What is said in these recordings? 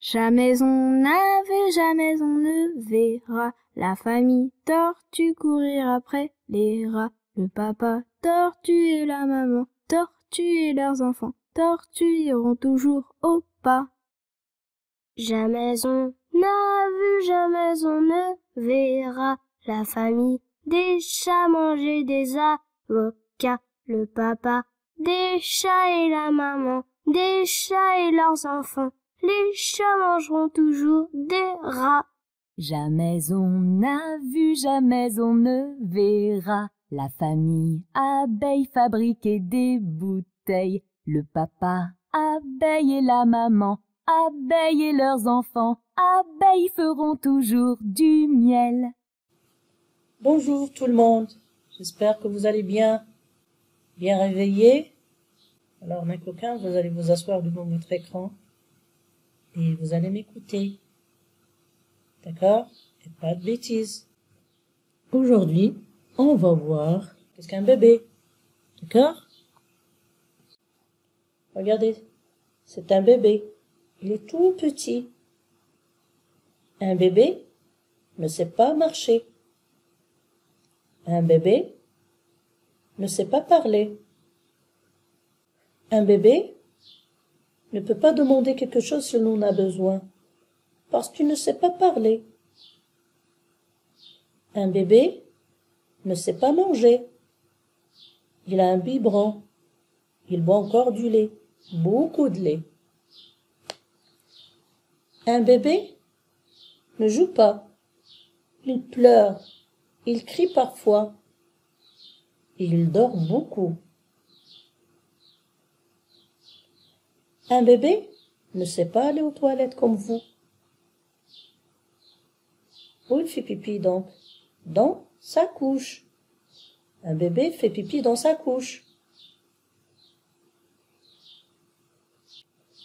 Jamais on n'avait, jamais on ne verra la famille tortue courir après les rats. Le papa tortue et la maman tortue et leurs enfants tortues iront toujours au pas. Jamais on n'a vu, jamais on ne verra la famille des chats manger des avocats. Le papa des chats et la maman des chats et leurs enfants les chats mangeront toujours des rats. Jamais on n'a vu, jamais on ne verra la famille abeille fabriquer des bouteilles. Le papa abeille et la maman abeille et leurs enfants abeilles feront toujours du miel. Bonjour tout le monde, j'espère que vous allez bien, bien réveillés. Alors mes coquins, vous allez vous asseoir devant votre écran et vous allez m'écouter. D'accord? Et pas de bêtises. Aujourd'hui, on va voir qu'est-ce qu'un bébé. D'accord? Regardez, c'est un bébé. Il est tout petit. Un bébé ne sait pas marcher. Un bébé ne sait pas parler. Un bébé ne peut pas demander quelque chose si l'on a besoin, parce qu'il ne sait pas parler. Un bébé ne sait pas manger. Il a un biberon. Il boit encore du lait, beaucoup de lait. Un bébé ne joue pas. Il pleure. Il crie parfois. Il dort beaucoup. Un bébé ne sait pas aller aux toilettes comme vous. Où il fait pipi donc Dans sa couche. Un bébé fait pipi dans sa couche.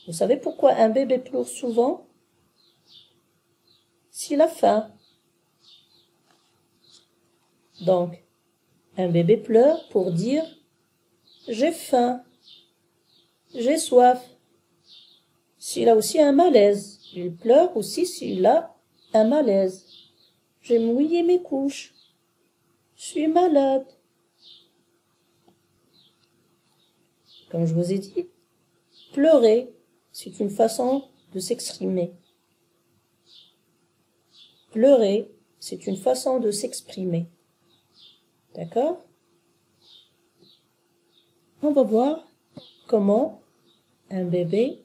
Vous savez pourquoi un bébé pleure souvent? S'il a faim. Donc, un bébé pleure pour dire j'ai faim, j'ai soif. S'il a aussi un malaise, il pleure aussi s'il a un malaise. J'ai mouillé mes couches. Je suis malade. Comme je vous ai dit, pleurer, c'est une façon de s'exprimer. Pleurer, c'est une façon de s'exprimer. D'accord? On va voir comment un bébé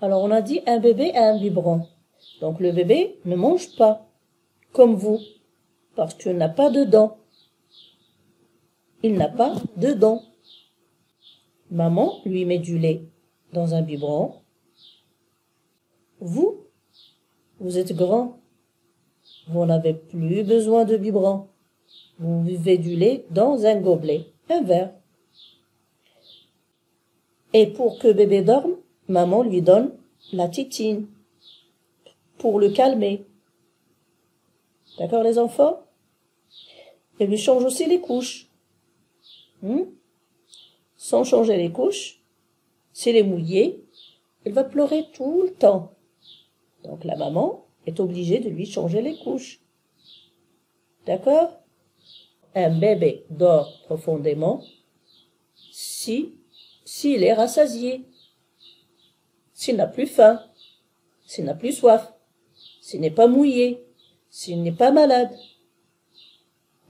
Alors on a dit un bébé a un biberon. Donc le bébé ne mange pas, comme vous, parce qu'il n'a pas de dents. Il n'a pas de dents. Maman lui met du lait dans un biberon. Vous, vous êtes grand. Vous n'avez plus besoin de biberon. Vous buvez du lait dans un gobelet, un verre. Et pour que bébé dorme, maman lui donne la titine pour le calmer. D'accord les enfants? Elle lui change aussi les couches. Hmm? Sans changer les couches, s'il est mouillé, il va pleurer tout le temps. Donc la maman est obligée de lui changer les couches. D'accord? Un bébé dort profondément si s'il est rassasié, s'il n'a plus faim, s'il n'a plus soif, s'il n'est pas mouillé, s'il n'est pas malade.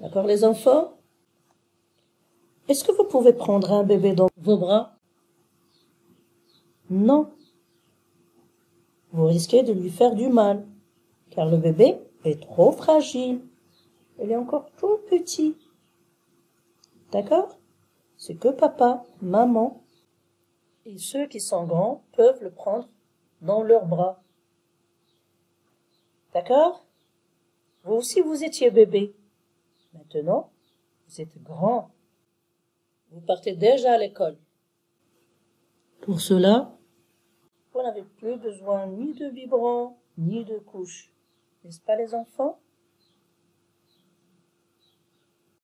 D'accord les enfants? Est-ce que vous pouvez prendre un bébé dans vos bras? Non. Vous risquez de lui faire du mal, car le bébé est trop fragile. Il est encore tout petit. D'accord? C'est que papa, maman et ceux qui sont grands peuvent le prendre dans leurs bras. D'accord? Vous aussi, vous étiez bébé. Maintenant, vous êtes grand. Vous partez déjà à l'école. Pour cela, vous n'avez plus besoin ni de biberon, ni de couche. N'est-ce pas les enfants?